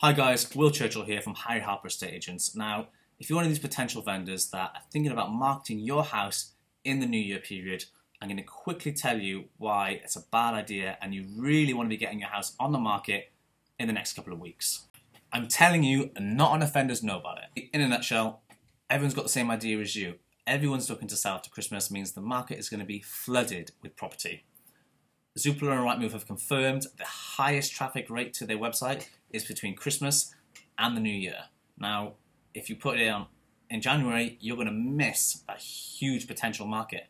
Hi guys, Will Churchill here from Harry Harper Estate Agents. Now, if you're one of these potential vendors that are thinking about marketing your house in the new year period, I'm going to quickly tell you why it's a bad idea and you really want to be getting your house on the market in the next couple of weeks. I'm telling you, not on offenders know about it. In a nutshell, everyone's got the same idea as you. Everyone's looking to sell after Christmas means the market is going to be flooded with property. Zoopla and Rightmove have confirmed the highest traffic rate to their website is between Christmas and the New Year. Now, if you put it on in January, you're going to miss a huge potential market.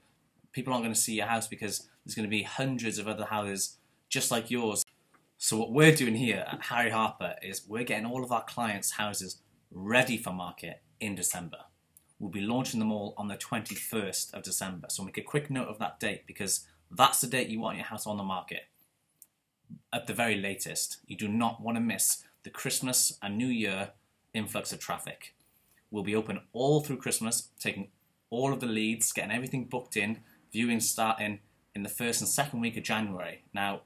People aren't going to see your house because there's going to be hundreds of other houses just like yours. So what we're doing here at Harry Harper is we're getting all of our clients' houses ready for market in December. We'll be launching them all on the 21st of December. So make a quick note of that date because that's the date you want your house on the market. At the very latest, you do not want to miss the Christmas and New Year influx of traffic. We'll be open all through Christmas, taking all of the leads, getting everything booked in, viewing starting in the first and second week of January. Now,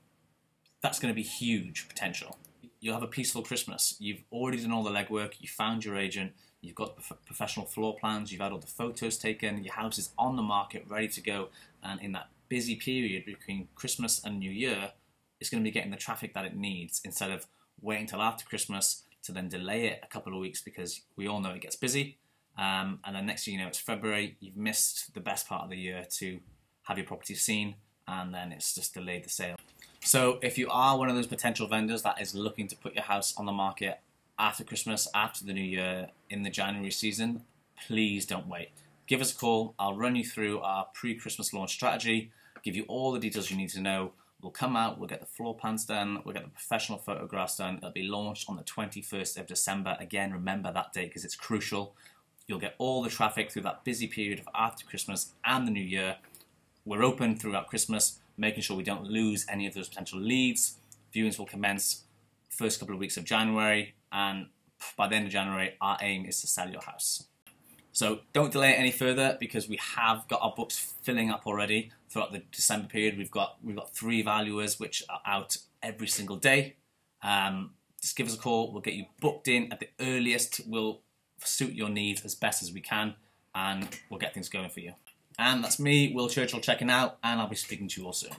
that's going to be huge potential. You'll have a peaceful Christmas. You've already done all the legwork, you found your agent, you've got professional floor plans, you've had all the photos taken, your house is on the market, ready to go, and in that busy period between Christmas and New Year, it's going to be getting the traffic that it needs instead of waiting until after Christmas to then delay it a couple of weeks because we all know it gets busy. Um, and then next thing you know, it's February, you've missed the best part of the year to have your property seen, and then it's just delayed the sale. So if you are one of those potential vendors that is looking to put your house on the market after Christmas, after the new year, in the January season, please don't wait. Give us a call. I'll run you through our pre-Christmas launch strategy give you all the details you need to know. We'll come out, we'll get the floor plans done, we'll get the professional photographs done. It'll be launched on the 21st of December. Again, remember that date because it's crucial. You'll get all the traffic through that busy period of after Christmas and the new year. We're open throughout Christmas, making sure we don't lose any of those potential leads. Viewings will commence first couple of weeks of January, and by the end of January, our aim is to sell your house. So don't delay it any further because we have got our books filling up already throughout the December period. We've got we've got three valuers which are out every single day. Um, just give us a call. We'll get you booked in at the earliest. We'll suit your needs as best as we can, and we'll get things going for you. And that's me, Will Churchill, checking out, and I'll be speaking to you all soon.